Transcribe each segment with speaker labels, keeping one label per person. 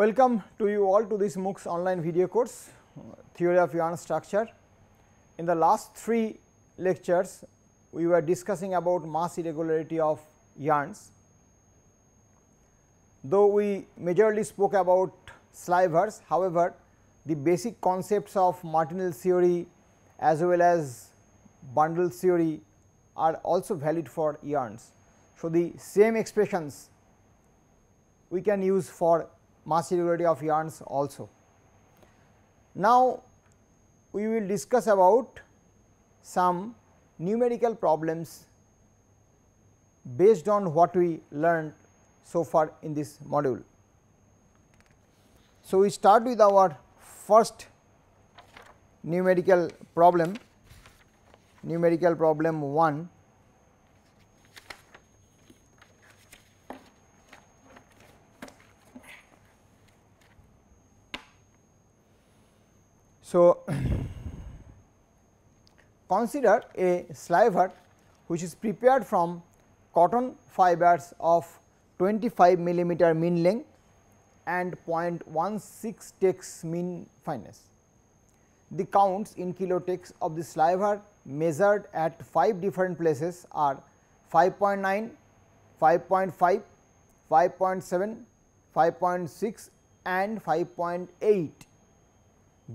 Speaker 1: Welcome to you all to this MOOCs online video course theory of yarn structure. In the last three lectures we were discussing about mass irregularity of yarns. Though we majorly spoke about slivers however, the basic concepts of Martindale theory as well as bundle theory are also valid for yarns. So, the same expressions we can use for mass irregularity of yarns also. Now, we will discuss about some numerical problems based on what we learned so far in this module. So, we start with our first numerical problem numerical problem 1 So, consider a sliver which is prepared from cotton fibers of 25 millimeter mean length and 0.16 tex mean fineness. The counts in kilotex of the sliver measured at 5 different places are 5.9, 5.5, 5.7, 5.6 and 5.8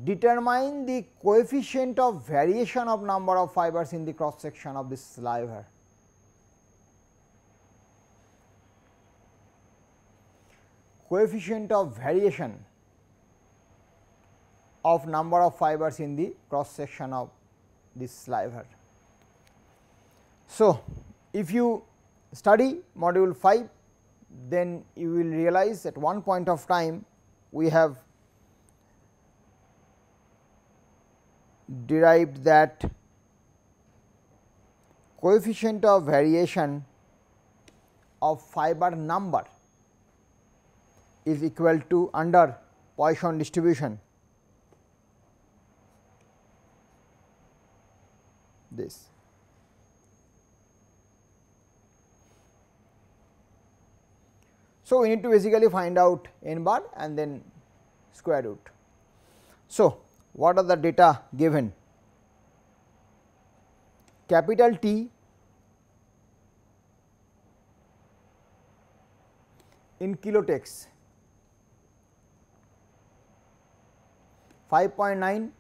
Speaker 1: determine the coefficient of variation of number of fibers in the cross section of this sliver. Coefficient of variation of number of fibers in the cross section of this sliver. So, if you study module 5 then you will realize at one point of time we have derived that coefficient of variation of fiber number is equal to under Poisson distribution this. So, we need to basically find out n bar and then square root. So, what are the data given? Capital T in kilotex 5.9,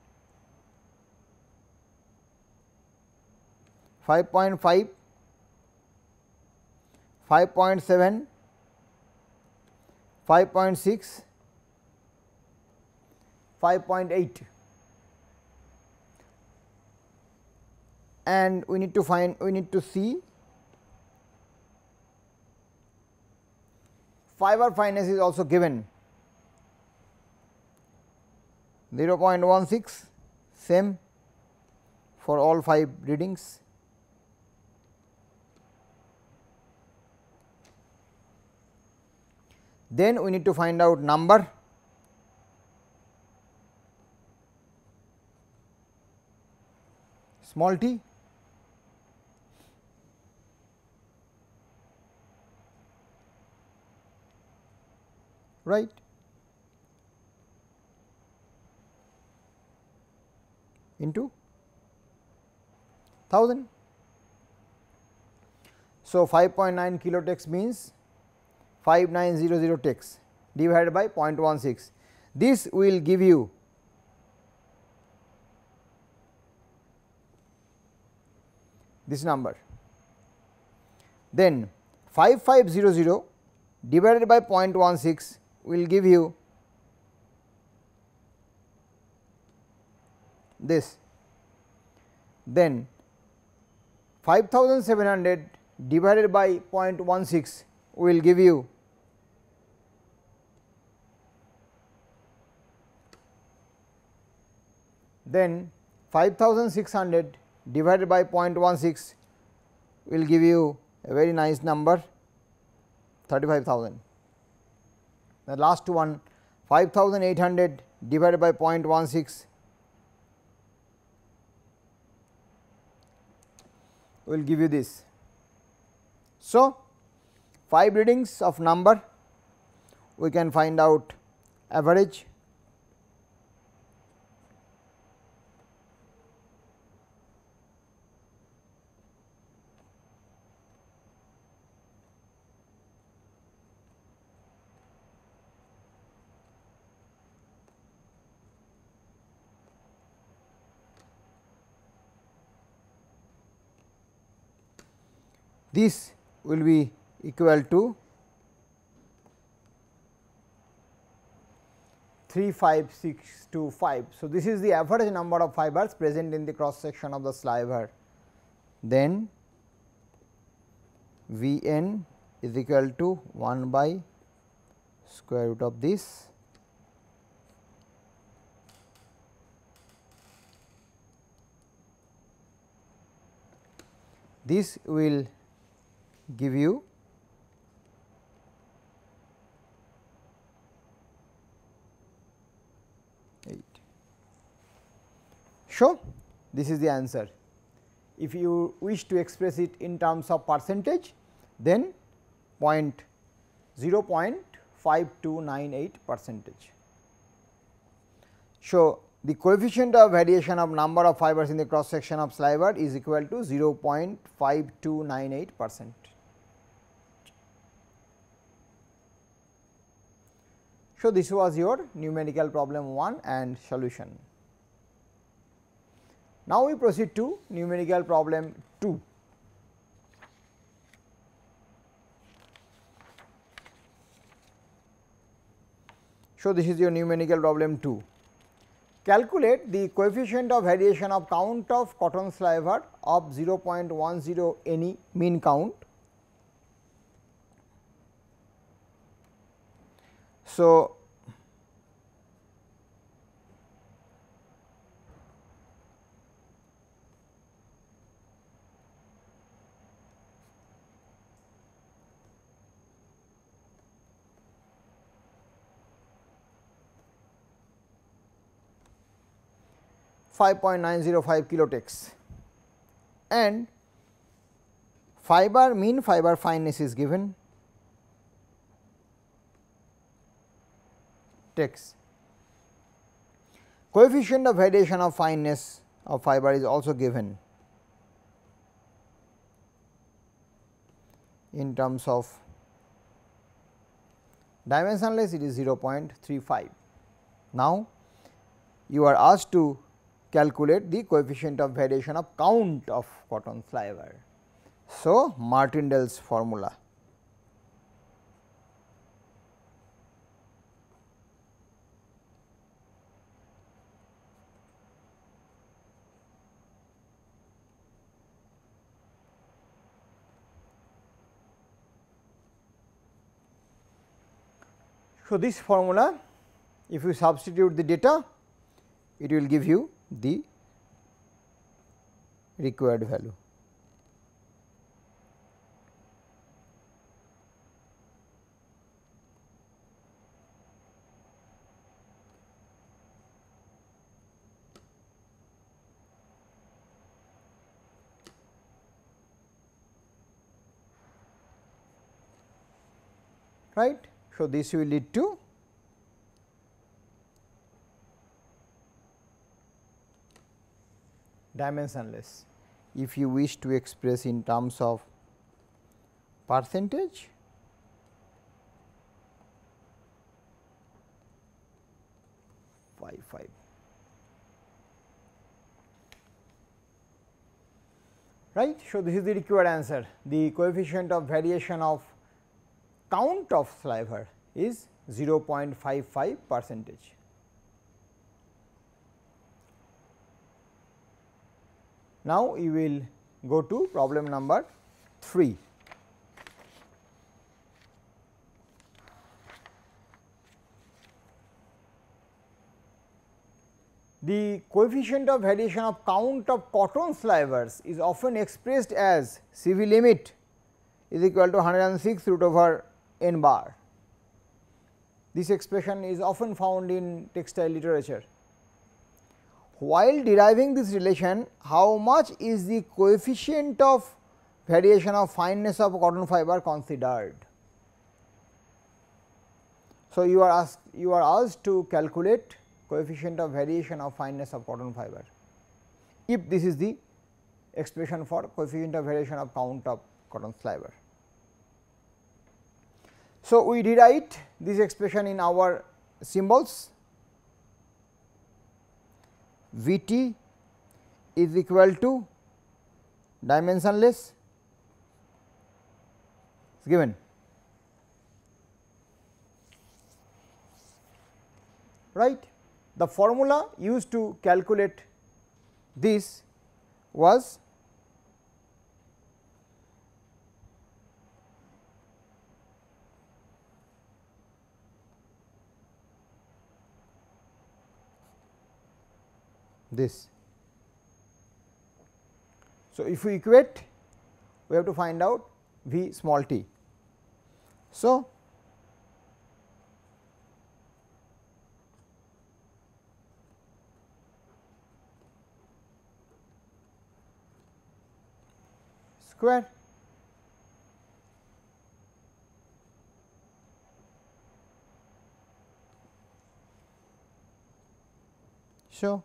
Speaker 1: 5.5, 5.7, 5.6, 5.8 and we need to find we need to see. Fiber fineness is also given. 0.16 same for all 5 readings. Then we need to find out number. Small t right. into 1000. So, 5.9 kilotex means 5900 tex divided by 0.16. This will give you this number. Then 5500 divided by 0.16 will give you this. Then 5700 divided by 0.16 will give you then 5600 divided by 0.16 will give you a very nice number 35000. The last one 5800 divided by 0.16 will give you this. So, 5 readings of number we can find out average this will be equal to 35625. So, this is the average number of fibers present in the cross section of the sliver. Then V n is equal to 1 by square root of this this will give you eight. So, this is the answer. If you wish to express it in terms of percentage, then point 0.5298 percentage. So, the coefficient of variation of number of fibers in the cross section of sliver is equal to 0.5298 percent. So, this was your numerical problem 1 and solution. Now, we proceed to numerical problem 2. So, this is your numerical problem 2. Calculate the coefficient of variation of count of cotton sliver of 0.10 any mean count So, 5.905 kilotex and fiber mean fiber fineness is given text. Coefficient of variation of fineness of fiber is also given in terms of dimensionless it is 0.35. Now, you are asked to calculate the coefficient of variation of count of cotton fiber. So, Martindale's formula So, this formula if you substitute the data it will give you the required value. right. So, this will lead to dimensionless. If you wish to express in terms of percentage, five five. Right. So, this is the required answer. The coefficient of variation of count of sliver is 0.55 percentage. Now, we will go to problem number 3. The coefficient of variation of count of cotton slivers is often expressed as CV limit is equal to 106 root over n bar. This expression is often found in textile literature. While deriving this relation, how much is the coefficient of variation of fineness of cotton fiber considered? So, you are asked you are asked to calculate coefficient of variation of fineness of cotton fiber if this is the expression for coefficient of variation of count of cotton fiber. So, we rewrite this expression in our symbols. V t is equal to dimensionless. Is given. Right. The formula used to calculate this was this. So, if we equate we have to find out V small t. So, square so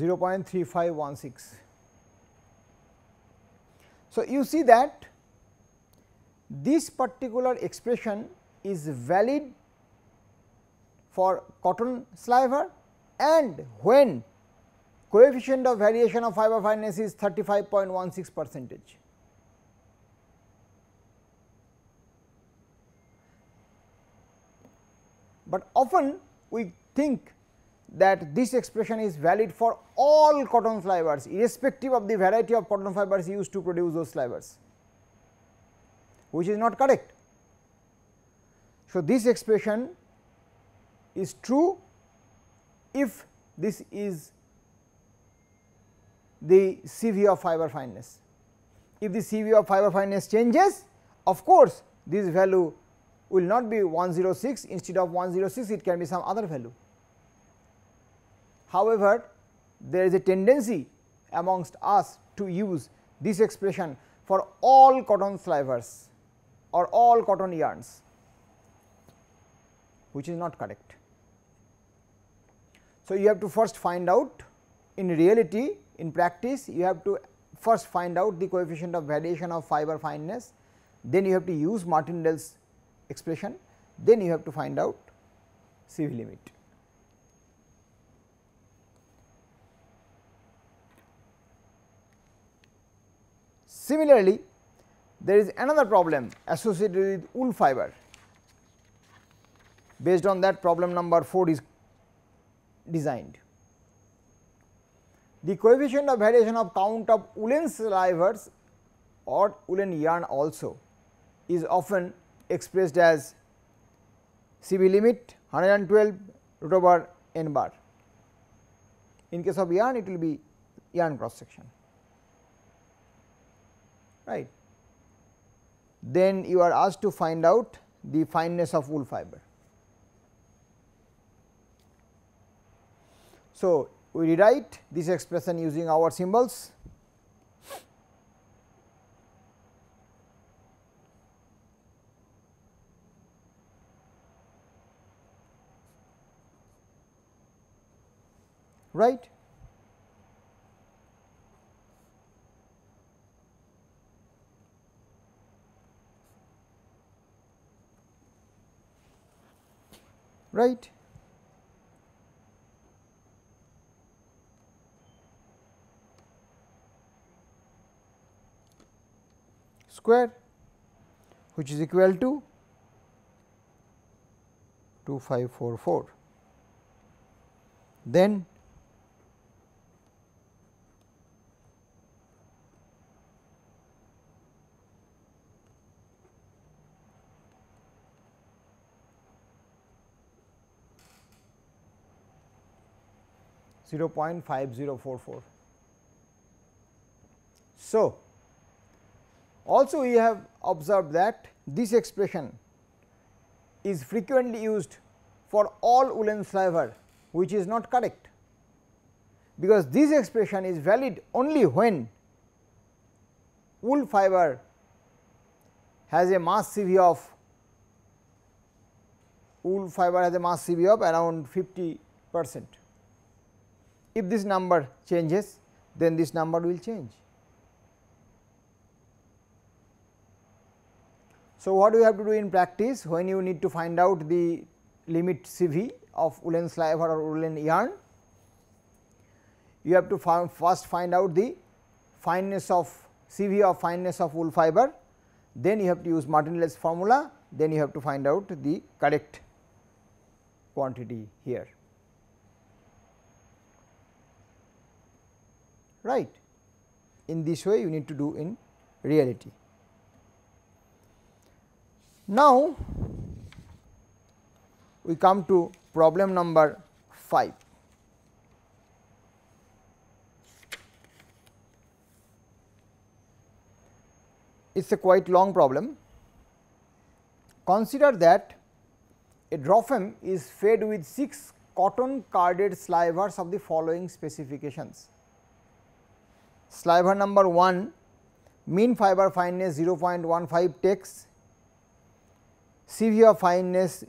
Speaker 1: 0.3516. So, you see that this particular expression is valid for cotton sliver and when coefficient of variation of fiber fineness is 35.16 percentage. But often we think that this expression is valid for all cotton fibers irrespective of the variety of cotton fibers used to produce those fibers which is not correct. So, this expression is true if this is the CV of fiber fineness. If the CV of fiber fineness changes of course, this value will not be 106 instead of 106 it can be some other value. However, there is a tendency amongst us to use this expression for all cotton fibers or all cotton yarns which is not correct. So, you have to first find out in reality in practice you have to first find out the coefficient of variation of fiber fineness then you have to use Martindale's expression then you have to find out CV limit. Similarly, there is another problem associated with wool fiber. Based on that problem number 4 is designed. The coefficient of variation of count of woolen slivers or woolen yarn also is often expressed as CV limit 112 root over n bar. In case of yarn it will be yarn cross section right. Then you are asked to find out the fineness of wool fiber. So, we rewrite this expression using our symbols right. Right. square which is equal to 2544. Then 0.5044. So, Also we have observed that this expression is frequently used for all woolen sliver which is not correct because this expression is valid only when wool fiber has a mass CV of wool fiber has a mass CV of around 50 percent. If this number changes then this number will change. So, what we have to do in practice when you need to find out the limit CV of woolen sliver or woolen yarn, you have to first find out the fineness of CV of fineness of wool fiber, then you have to use Martindale's formula, then you have to find out the correct quantity here. Right. In this way you need to do in reality. Now, we come to problem number 5. It is a quite long problem. Consider that a draw frame is fed with 6 cotton carded slivers of the following specifications. Sliver number 1 mean fiber fineness 0.15 tex, CV of fineness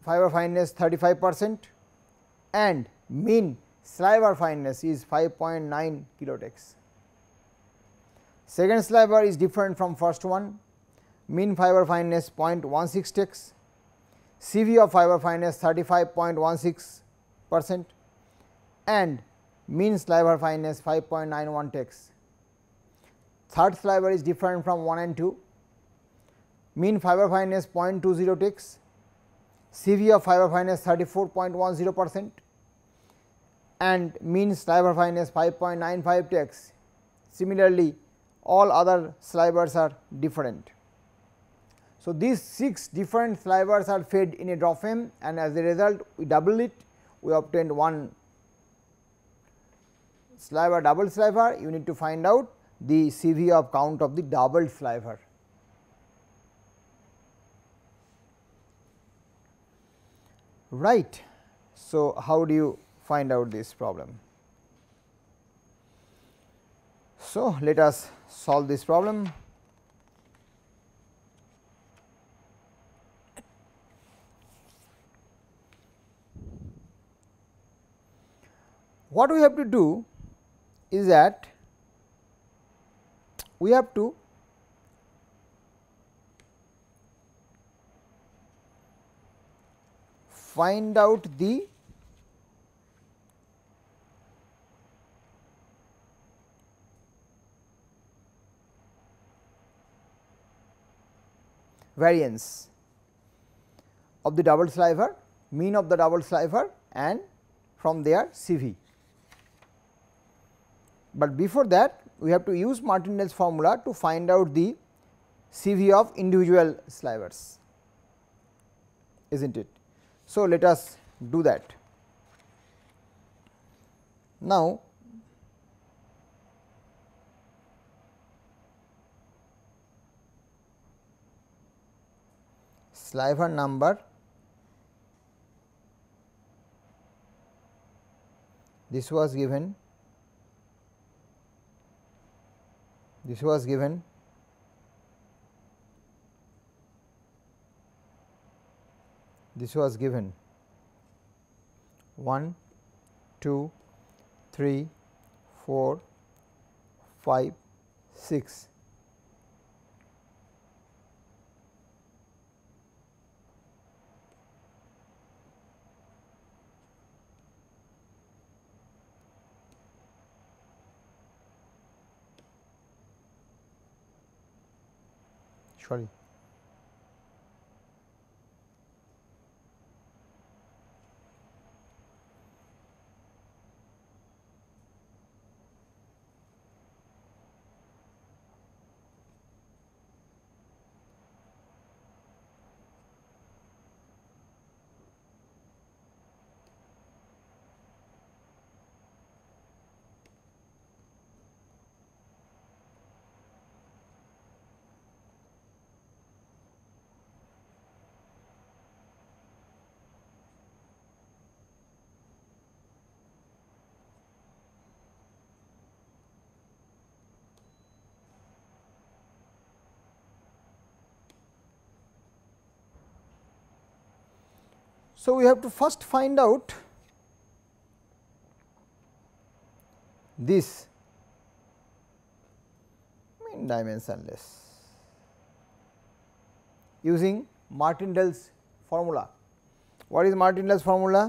Speaker 1: fiber fineness 35 percent. And mean sliver fineness is 5.9 kilotex. Second sliver is different from first one, mean fiber fineness 0.16 tex, CV of fiber fineness 35.16 percent. And mean sliver fineness 5.91 tex. Third sliver is different from 1 and 2, mean fiber fineness 0.20 tex, CV of fiber fineness 34.10 percent. And mean sliver fineness 5.95 tex. Similarly, all other slivers are different. So, these 6 different slivers are fed in a draw frame and as a result we double it. We obtained one sliver double sliver. You need to find out the CV of count of the double sliver. Right. So, how do you find out this problem? So, let us solve this problem. What we have to do is that we have to find out the variance of the double sliver, mean of the double sliver and from there CV. But before that we have to use Martindale's formula to find out the CV of individual slivers is not it. So, let us do that. Now, sliver number this was given this was given this was given 1 2 3 4 5 6 sorry So, we have to first find out this mean dimensionless using Martindale's formula. What is Martindale's formula?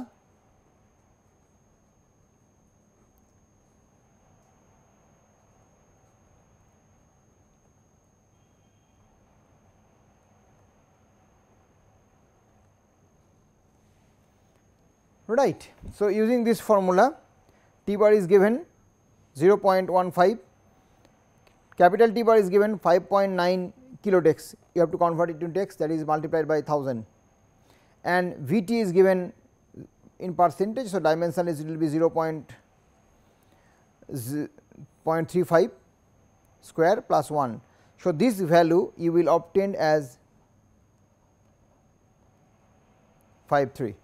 Speaker 1: Right. So, using this formula t bar is given 0.15 capital T bar is given 5.9 kilotex you have to convert it into tex that is multiplied by 1000 and V t is given in percentage. So, dimension is it will be 0 0.35 square plus 1. So, this value you will obtain as 53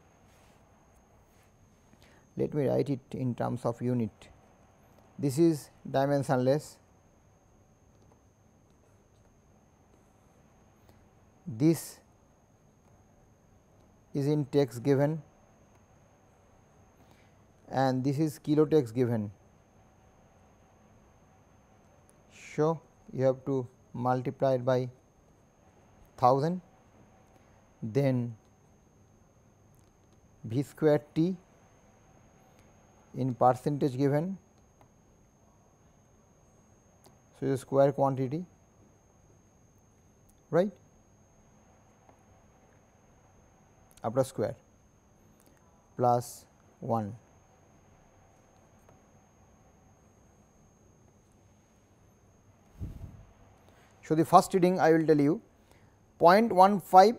Speaker 1: let me write it in terms of unit. This is dimensionless, this is in tex given and this is kilotex given. So, you have to multiply it by 1000 then v square t in percentage given. So, the square quantity right after square plus 1. So, the first reading I will tell you 0.15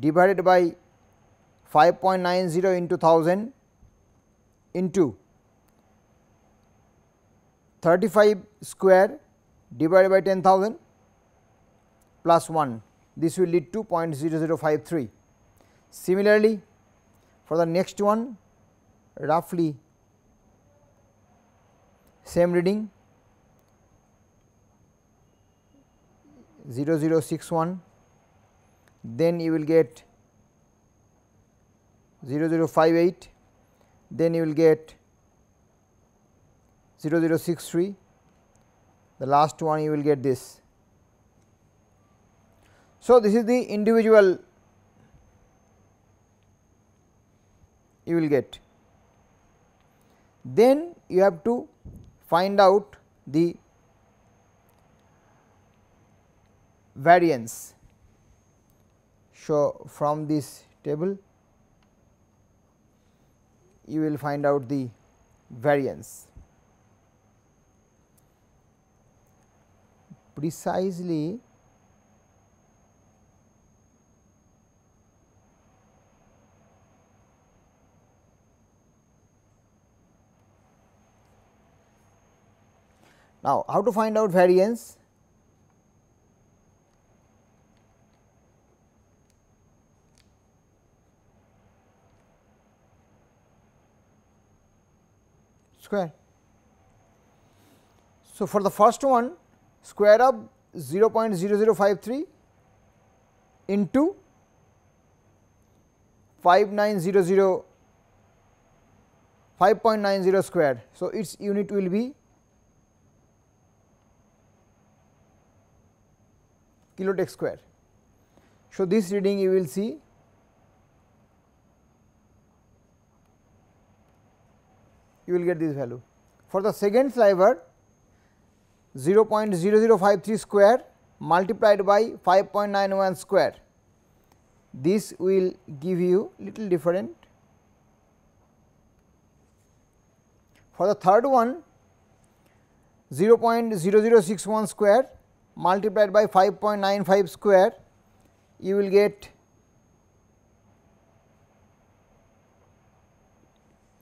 Speaker 1: divided by 5.90 into 1000 into 35 square divided by 10,000 plus 1 this will lead to 0.0053. Similarly, for the next one roughly same reading 0061 then you will get 0058 then you will get 0063 the last one you will get this. So, this is the individual you will get. Then you have to find out the variance. So, from this table you will find out the variance. Precisely Now, how to find out variance? Square. So, for the first one square of 0.0053 into 5900 5.90 square. So, its unit will be kilotex square. So, this reading you will see you will get this value. For the second sliver 0.0053 square multiplied by 5.91 square this will give you little different. For the third one 0.0061 square multiplied by 5.95 square you will get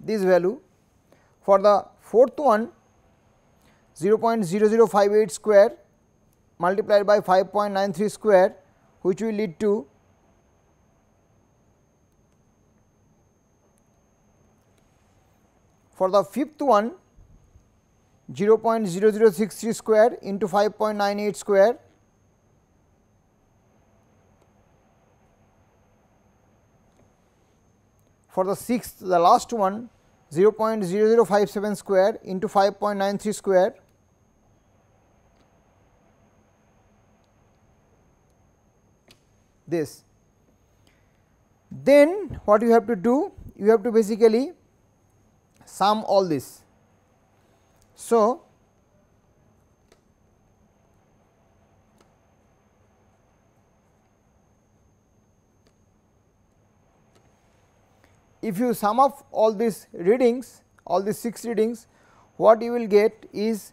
Speaker 1: this value for the fourth one 0.0058 square multiplied by 5.93 square which will lead to for the fifth one 0.0063 square into 5.98 square for the sixth the last one 0.0057 square into 5.93 square this. Then what you have to do? You have to basically sum all this. So, if you sum up all these readings, all these 6 readings, what you will get is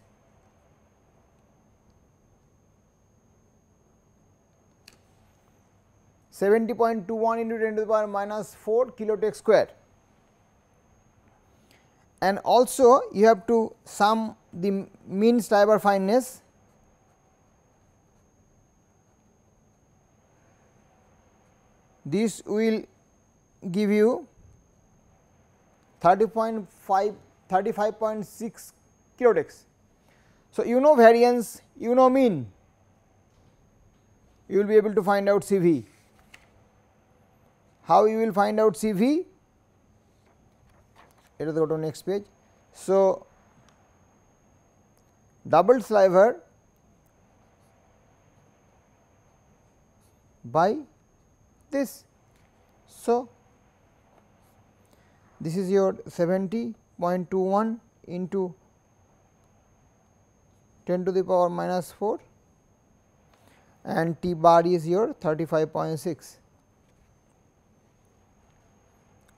Speaker 1: Seventy point two one into ten to the power minus 4 kilotex square. And also you have to sum the mean sliver fineness this will give you 30.5 35.6 kilotex. So, you know variance you know mean you will be able to find out CV. How you will find out CV? Let us go to next page. So, double sliver by this. So, this is your 70.21 into 10 to the power minus 4 and T bar is your 35.6.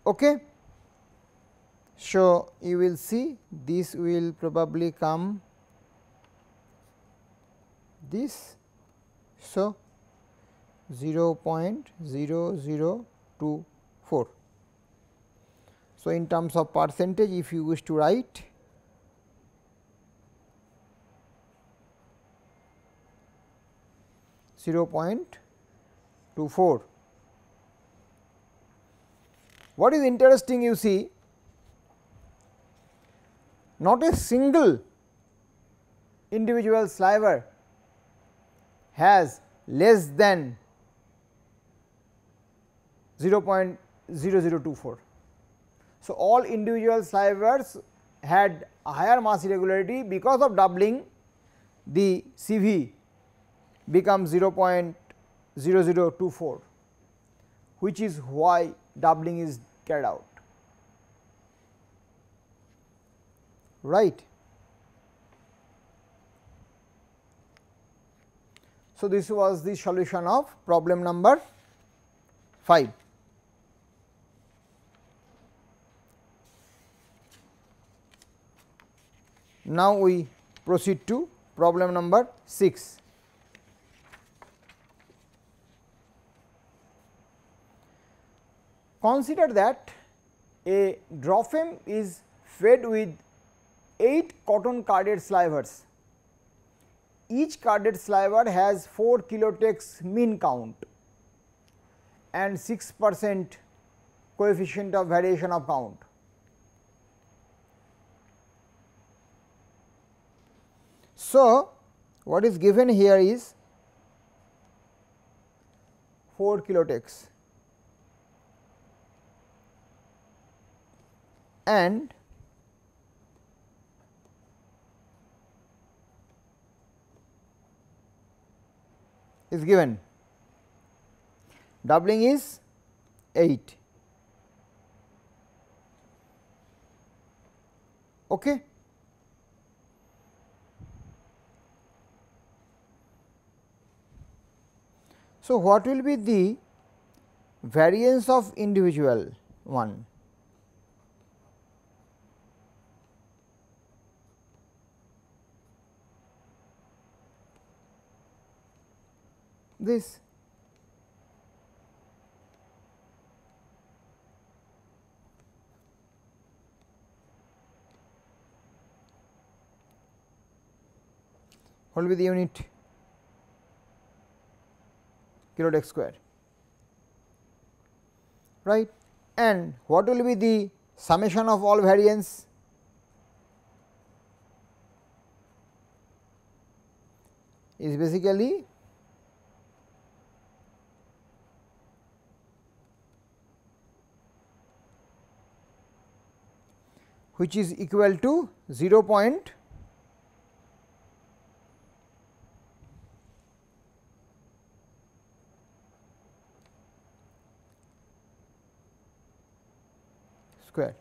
Speaker 1: Okay. So, you will see this will probably come this. So, 0.0024. So, in terms of percentage if you wish to write Zero point two four. What is interesting you see not a single individual sliver has less than 0.0024. So, all individual slivers had a higher mass irregularity because of doubling the CV becomes 0.0024 which is why doubling is carried out. right. So, this was the solution of problem number 5. Now, we proceed to problem number 6. Consider that a draw frame is fed with 8 cotton carded slivers. Each carded sliver has 4 kilotex mean count and 6 percent coefficient of variation of count. So, what is given here is 4 kilotex and is given. Doubling is 8 okay so what will be the variance of individual one this. What will be the unit? Kilotex square, right? And what will be the summation of all variance? Is basically which is equal to 0. Point square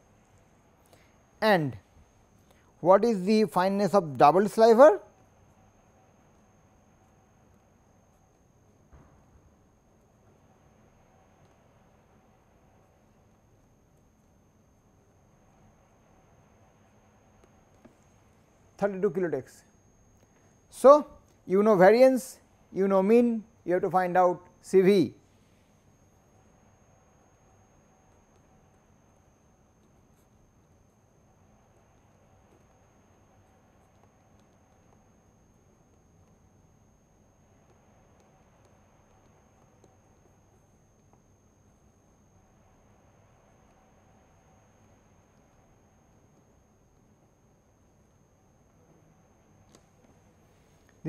Speaker 1: and what is the fineness of double sliver? Thirty-two kilotex. So, you know variance, you know mean, you have to find out CV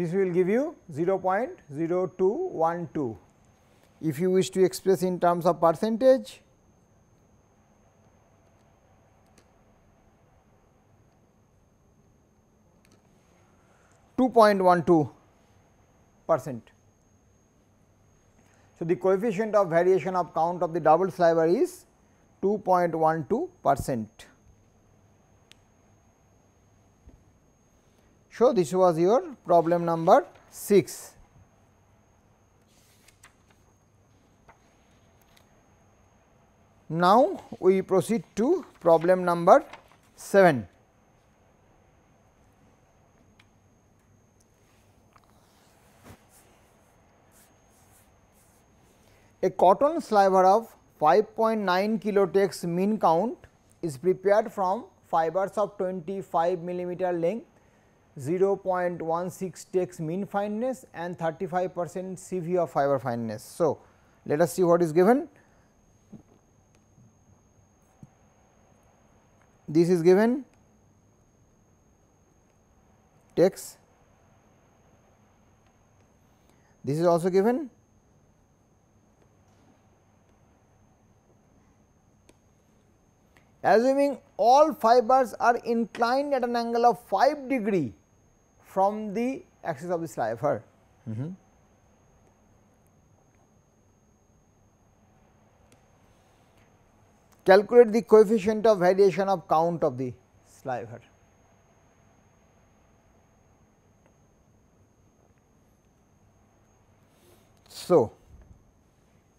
Speaker 1: this will give you 0.0212. If you wish to express in terms of percentage, Two point one two percent. So, the coefficient of variation of count of the double sliver is 2.12 percent. So, this was your problem number 6. Now, we proceed to problem number 7. A cotton sliver of 5.9 kilotex mean count is prepared from fibers of 25 millimeter length 0.16 tex mean fineness and 35 percent CV of fiber fineness. So, let us see what is given. This is given tex, this is also given assuming all fibers are inclined at an angle of 5 degree from the axis of the sliver. Mm -hmm. Calculate the coefficient of variation of count of the sliver. So,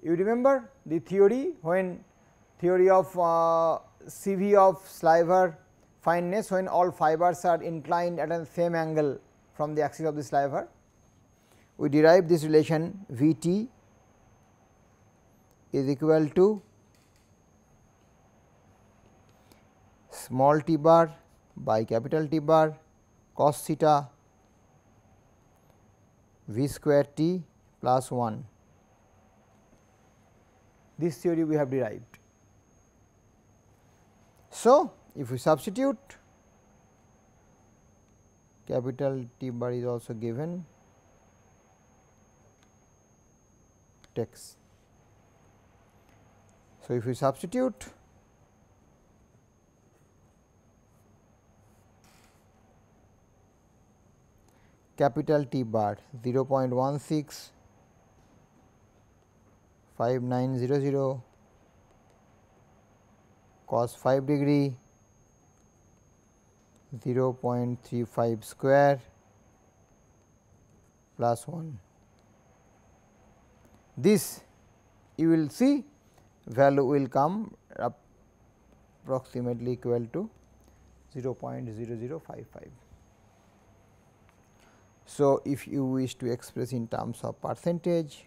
Speaker 1: you remember the theory when theory of uh, CV of sliver fineness when all fibers are inclined at the same angle from the axis of the sliver. We derive this relation V t is equal to small t bar by capital T bar cos theta V square t plus 1. This theory we have derived. So, if we substitute capital T bar is also given tex. So, if we substitute capital T bar 0 0.16 5900 cos 5 degree 0.35 square plus 1. This you will see value will come approximately equal to 0.0055. So, if you wish to express in terms of percentage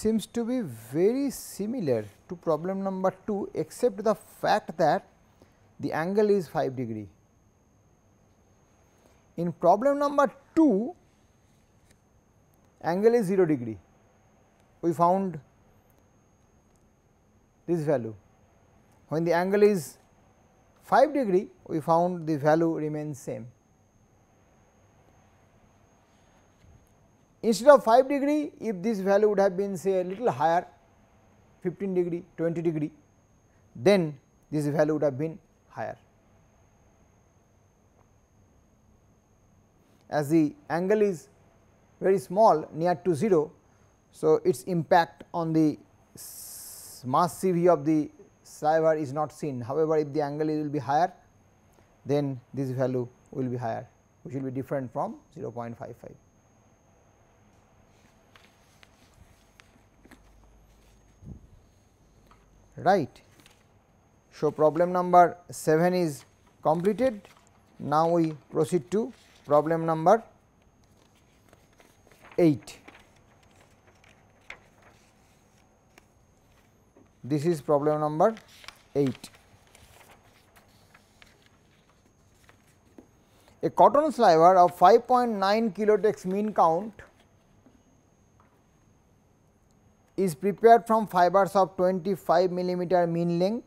Speaker 1: seems to be very similar to problem number 2 except the fact that the angle is 5 degree. In problem number 2 angle is 0 degree we found this value when the angle is 5 degree we found the value remains same. Instead of 5 degree if this value would have been say a little higher 15 degree 20 degree then this value would have been higher. As the angle is very small near to 0. So, its impact on the mass CV of the sliver is not seen. However, if the angle will be higher then this value will be higher which will be different from 0.55. Right. So, problem number 7 is completed. Now, we proceed to problem number 8. This is problem number 8. A cotton sliver of 5.9 kilotex mean count is prepared from fibers of 25 millimeter mean length,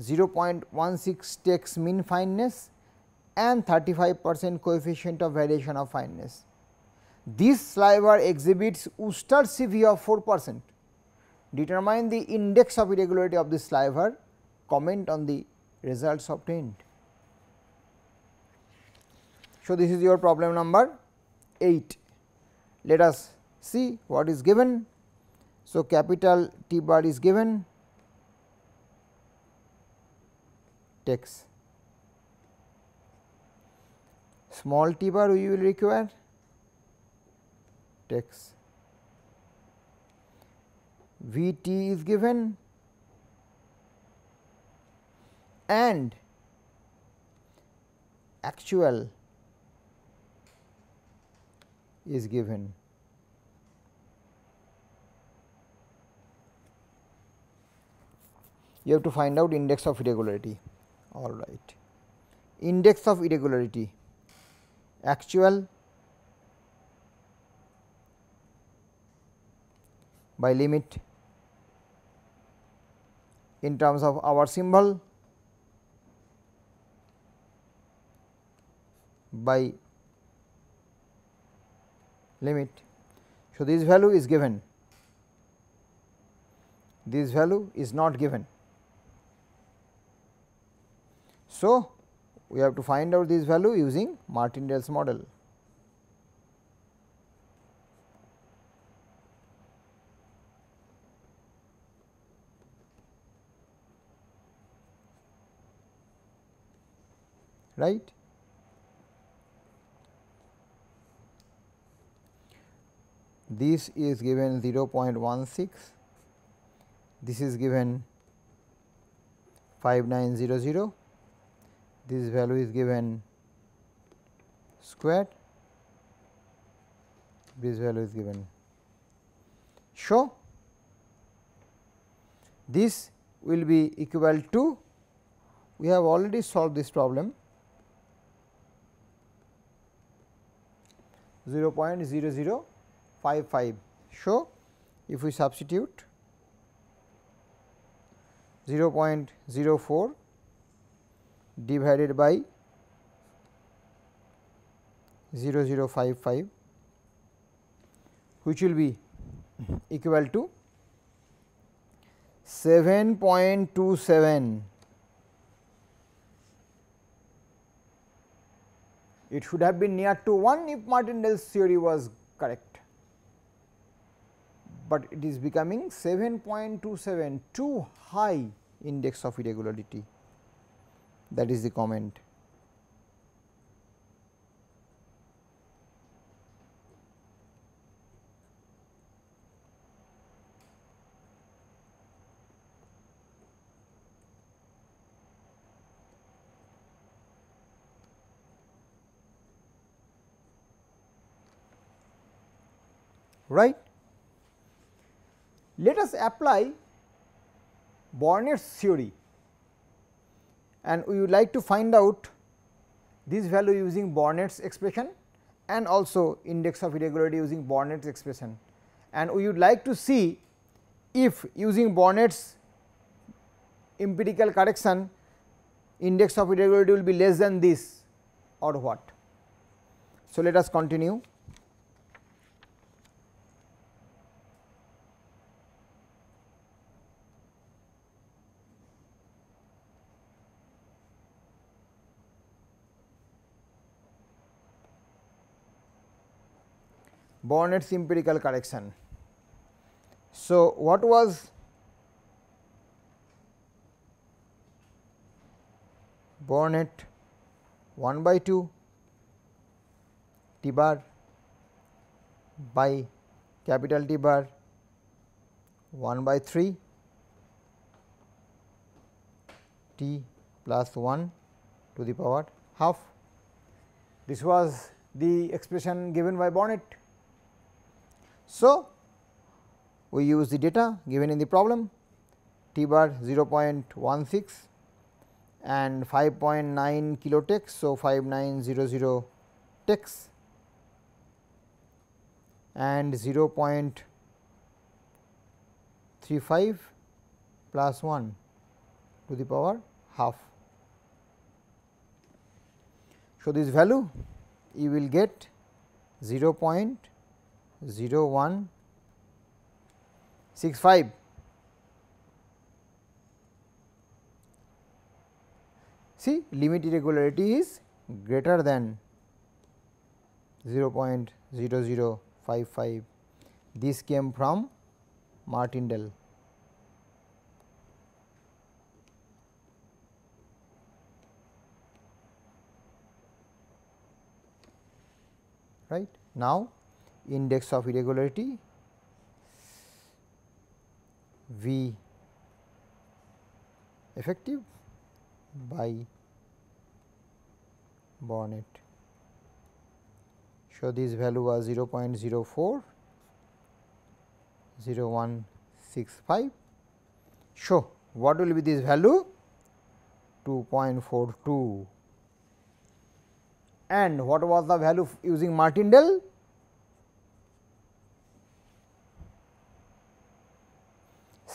Speaker 1: 0.16 tex mean fineness and 35 percent coefficient of variation of fineness. This sliver exhibits Uster CV of 4 percent. Determine the index of irregularity of the sliver, comment on the results obtained. So, this is your problem number 8. Let us see what is given. So, capital T bar is given tex small t bar we will require tex V t is given and actual is given. You have to find out index of irregularity all right. Index of irregularity actual by limit in terms of our symbol by limit. So, this value is given, this value is not given. So, we have to find out this value using Martindale's model. right. This is given 0.16, this is given 5900, this value is given squared, this value is given. Show this will be equal to we have already solved this problem 0.0055. Show if we substitute 0.04 divided by 0055 which will be equal to 7.27 It should have been near to 1 if Martindale's theory was correct, but it is becoming 7.27 too high index of irregularity that is the comment. right. Let us apply Bornet's theory and we would like to find out this value using Bornet's expression and also index of irregularity using Bornet's expression. And we would like to see if using Bornet's empirical correction index of irregularity will be less than this or what. So, let us continue. Bornet's empirical correction. So, what was Bornet 1 by 2 T bar by capital T bar 1 by 3 T plus 1 to the power half. This was the expression given by Bornet. So, we use the data given in the problem T bar 0.16 and 5.9 kilotex. So, 5900 tex and 0.35 plus 1 to the power half. So, this value you will get 0 0.0165 see limit irregularity is greater than 0.0055 this came from Martindale. right? Now index of irregularity V effective by Bornet. So, this value was 0 0.04 0165. So, what will be this value? 2.42 and what was the value using Martindale?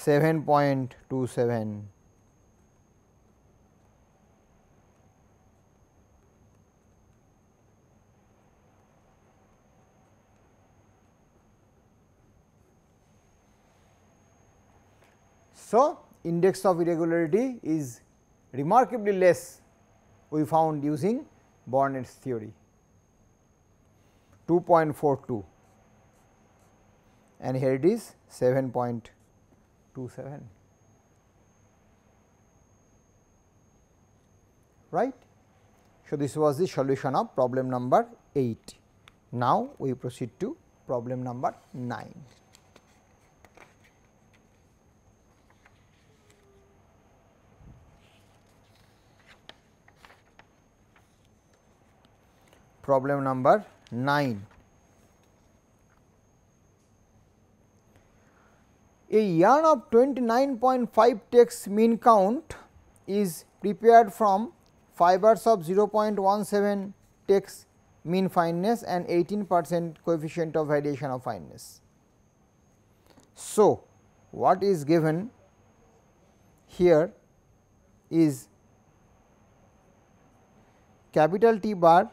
Speaker 1: 7.27. So, index of irregularity is remarkably less we found using Bornet's theory 2.42 and here it is 7.27. right. So, this was the solution of problem number 8. Now, we proceed to problem number 9. problem number 9. A yarn of 29.5 tex mean count is prepared from fibers of 0.17 tex mean fineness and 18 percent coefficient of variation of fineness. So, what is given here is capital T bar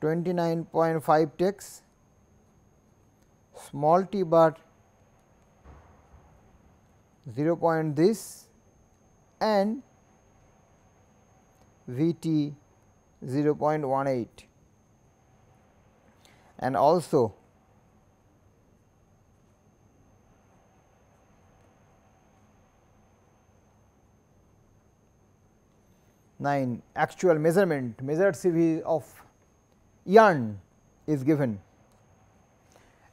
Speaker 1: 29.5 tex, small t bar 0 point this and V t 0.18 and also nine actual measurement measured CV of yarn is given.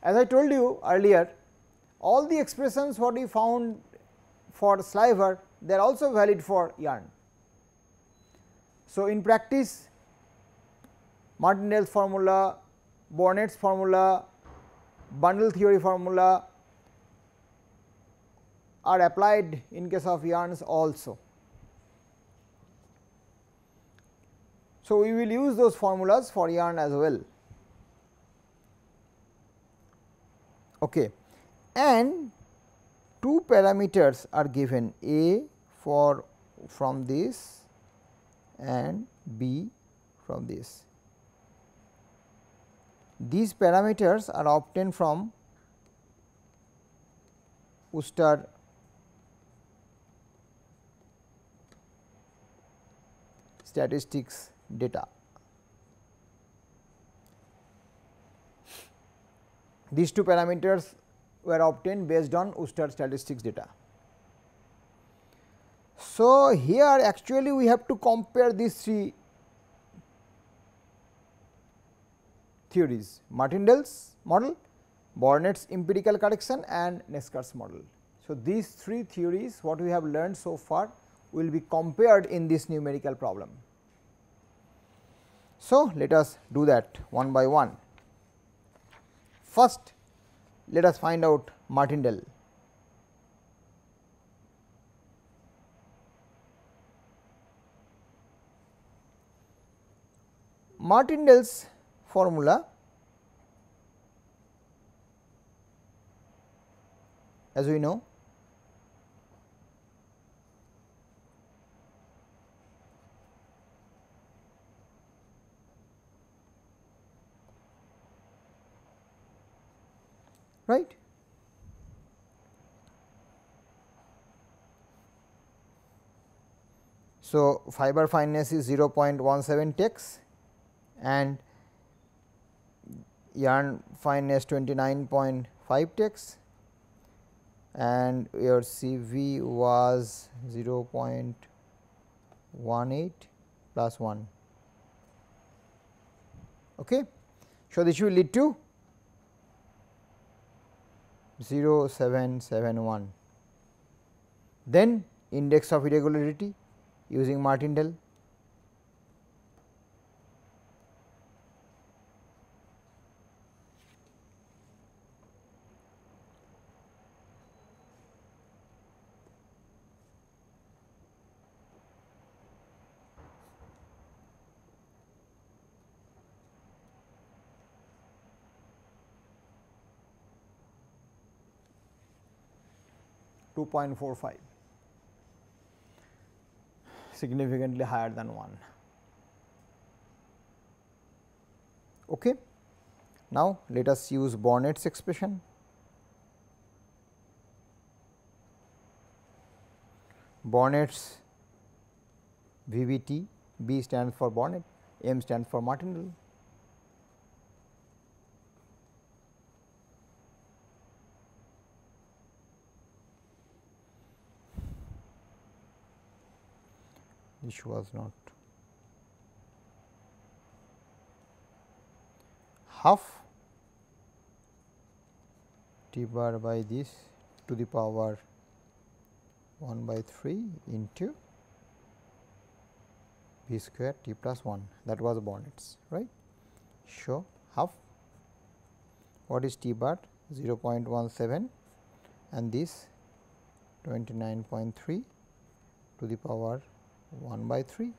Speaker 1: As I told you earlier, all the expressions what we found for sliver they are also valid for yarn. So, in practice Martindale's formula, Bornet's formula bundle theory formula are applied in case of yarns also. So, we will use those formulas for yarn as well. Okay. And two parameters are given A for from this and B from this. These parameters are obtained from Uster statistics data. These two parameters were obtained based on Uster statistics data. So, here actually we have to compare these three theories Martindale's model, Bornet's empirical correction and Neckar's model. So, these three theories what we have learned so far will be compared in this numerical problem. So, let us do that one by one. First, let us find out Martindale. Martindale's formula as we know right. So, fiber fineness is 0.17 tex and yarn fineness 29.5 tex and your CV was 0.18 plus 1. Okay. So, this will lead to 0771. Then index of irregularity using Martindale 2.45 significantly higher than 1. Okay. Now, let us use Bornet's expression. Bornet's VBT, B stands for Bornet, M stands for Martindale. Which was not. Half t bar by this to the power 1 by 3 into b square t plus 1 that was Bornet's right. So, half what is t bar? 0.17 and this 29.3 to the power 1 by 3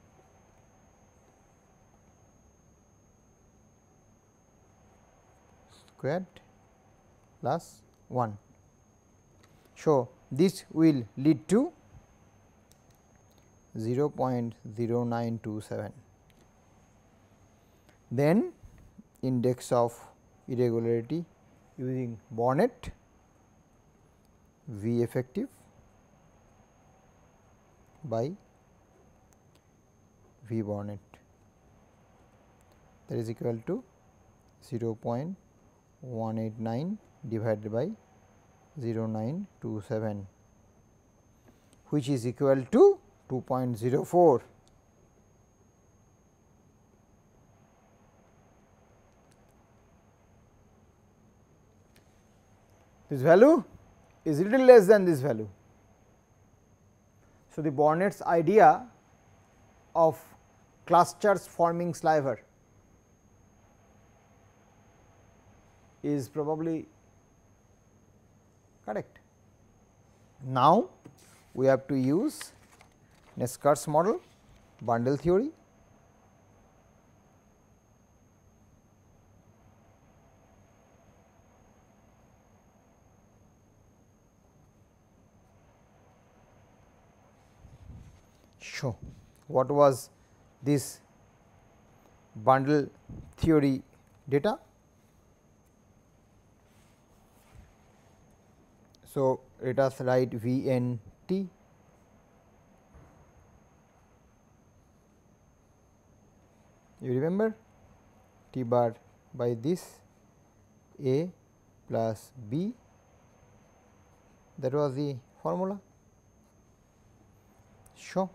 Speaker 1: squared plus 1. So, this will lead to 0.0927. Then index of irregularity using Bornet V effective by V Bornet that is equal to 0.189 divided by 0927 which is equal to 2.04. This value is little less than this value. So, the Bornet's idea of clusters forming sliver is probably correct. Now, we have to use Neckar's model bundle theory show what was this bundle theory data. So, let us write V n t. You remember t bar by this a plus b? That was the formula. Show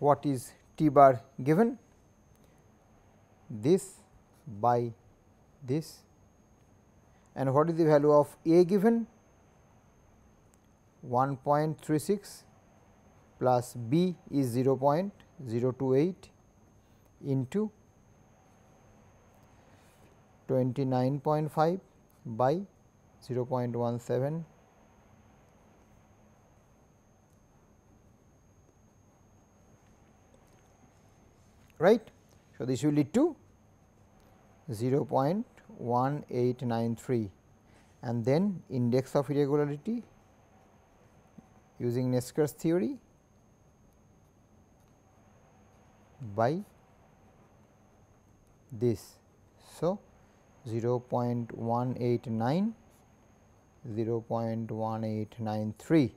Speaker 1: what is t bar given? This by this. And what is the value of a given? 1.36 plus b is 0.028 into 29.5 by 0.17 right. So, this will lead to 0.1893 and then index of irregularity using Neckar's theory by this. So, 0.189 0.1893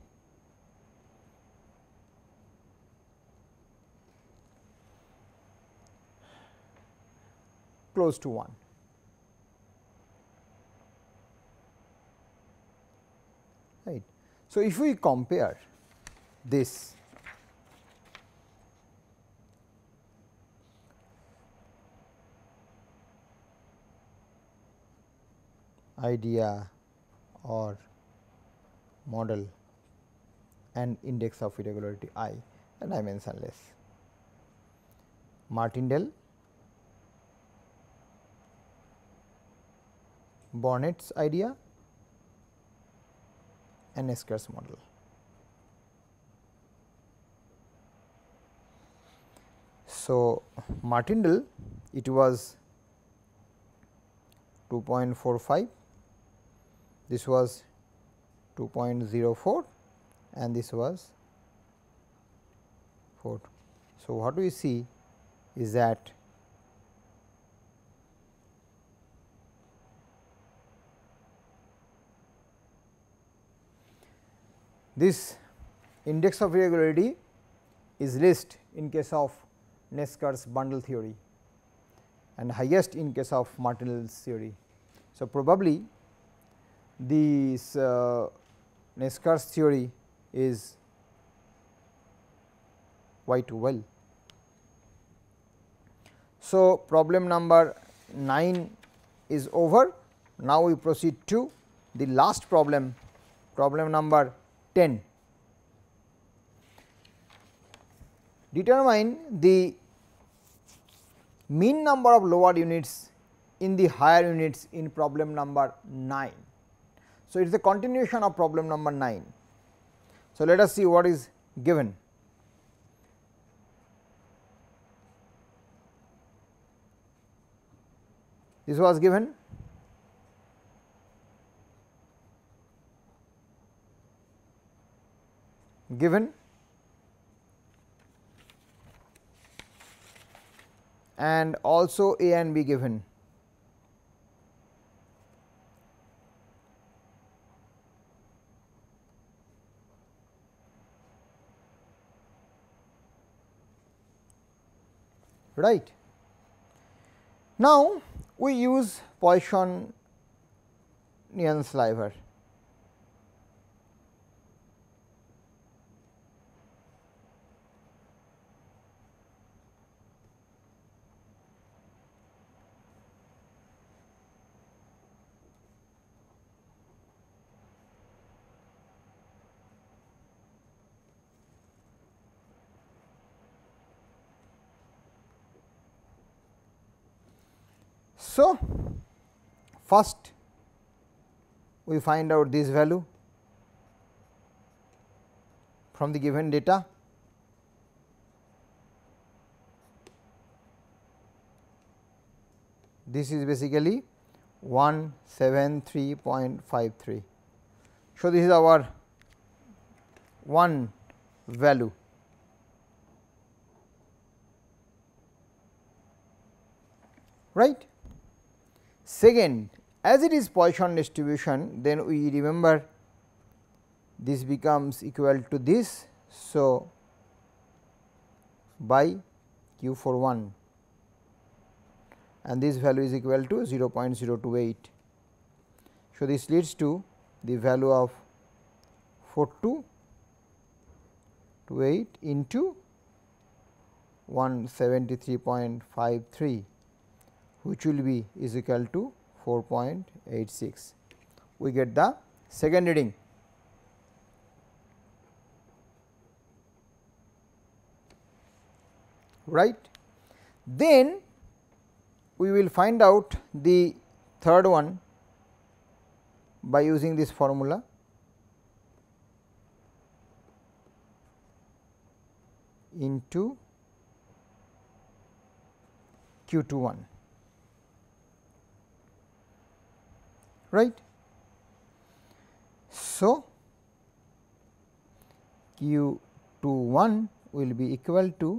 Speaker 1: close to 1. Right. So, if we compare this idea or model and index of irregularity i and dimensionless. Martindale Bornet's idea and Neckar's model. So, Martindale it was 2.45, this was 2.04 and this was 4. So, what we see is that This index of irregularity is least in case of Neckar's bundle theory and highest in case of Martindale's theory. So, probably this uh, Neckar's theory is quite well. So, problem number 9 is over. Now, we proceed to the last problem, problem number 10. Determine the mean number of lower units in the higher units in problem number 9. So, it is a continuation of problem number 9. So, let us see what is given. This was given given and also A and B given. right. Now, we use Poissonian sliver. So, first we find out this value from the given data. This is basically 173.53. So, this is our one value. right. Second, as it is Poisson distribution, then we remember this becomes equal to this. So, by q for 1 and this value is equal to 0.028. So, this leads to the value of 4228 into 173.53 which will be is equal to 4.86. We get the second reading. right. Then we will find out the third one by using this formula. into Q21. Right. So, q 2 1 will be equal to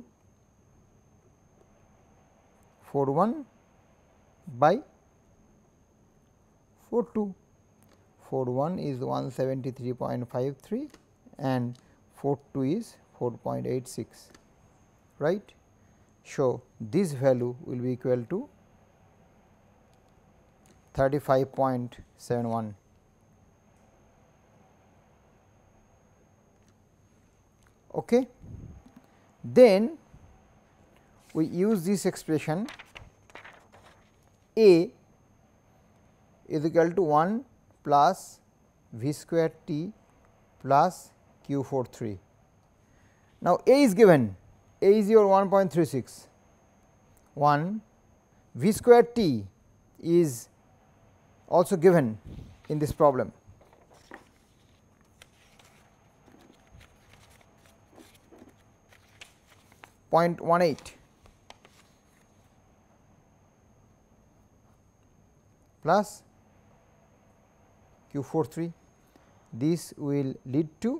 Speaker 1: 4 1 by 4 2. 4 1 is 173.53 and 4 2 is 4.86 right. So, this value will be equal to 35.71. Okay. Then we use this expression A is equal to 1 plus V square t plus q 4 3. Now, A is given A is your 1.36 1 V square t is also given in this problem. Point one eight plus Q 4 3 this will lead to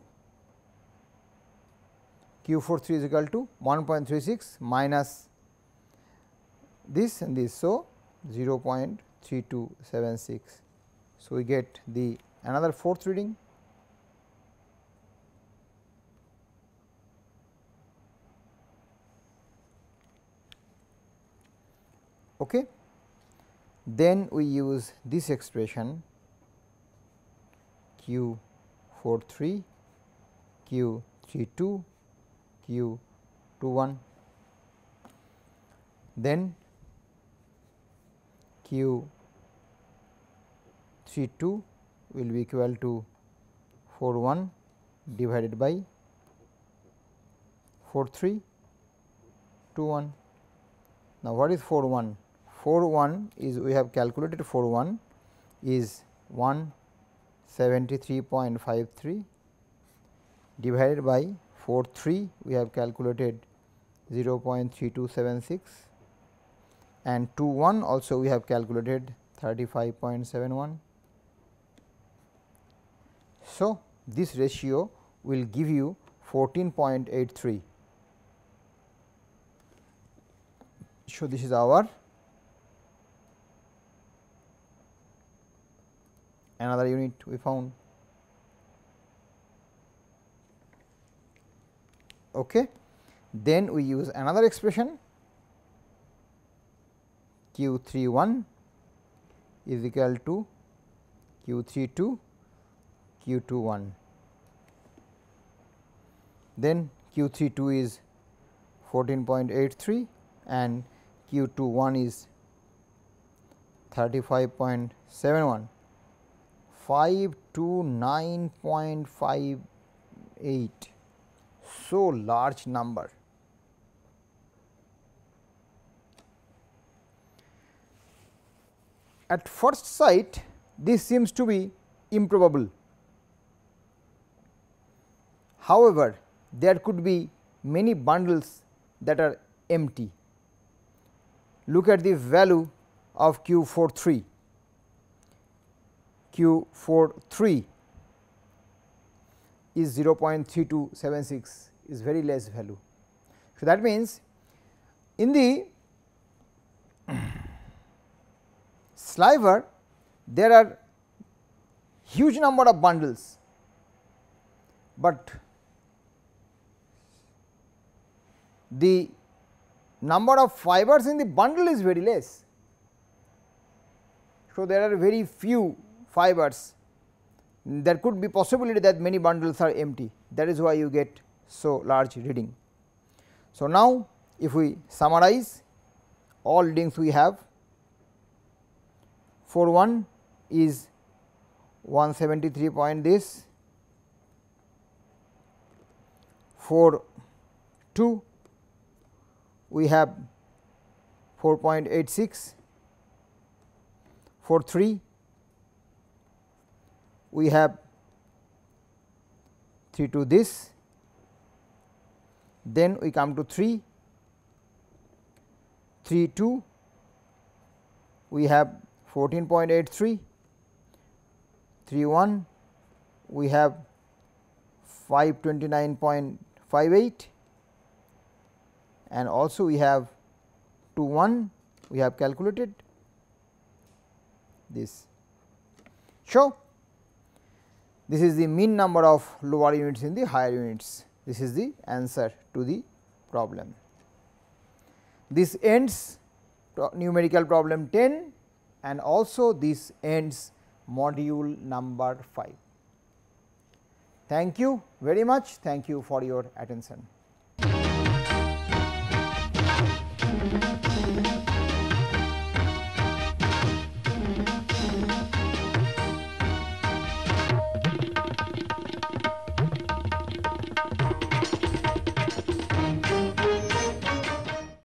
Speaker 1: Q 4 3 is equal to 1.36 minus this and this. So, 0. 3276. So, we get the another fourth reading okay. Then we use this expression q 4 3 q 3 2 q 2 1 then q 3 2 will be equal to 4 1 divided by 4 3 2 1. Now, what is 4 1? 4 1 is we have calculated 4 1 is 173.53 divided by 4 3 we have calculated 0.3276 and 2 1 also we have calculated 35.71. So, this ratio will give you 14.83. So, this is our another unit we found. Okay. Then we use another expression q 3 1 is equal to q 3 2 q 2 1. Then q 3 2 is 14.83 and q 2 1 is 35.71 5 to 9.58 so large number At first sight this seems to be improbable. However, there could be many bundles that are empty. Look at the value of Q 4 3, Q 4 3 is 0.3276 is very less value. So, that means, in the sliver there are huge number of bundles, but the number of fibers in the bundle is very less. So, there are very few fibers there could be possibility that many bundles are empty that is why you get so large reading. So, now if we summarize all readings we have 4 1 is 173 point this 4 2 we have 4.86 for 3 we have 3 to this then we come to 3 3 2 we have 14.83 3 1 we have 529.58 and also we have 2 1 we have calculated this. So, this is the mean number of lower units in the higher units. This is the answer to the problem. This ends numerical problem 10 and also this ends module number 5. Thank you very much. Thank you for your attention.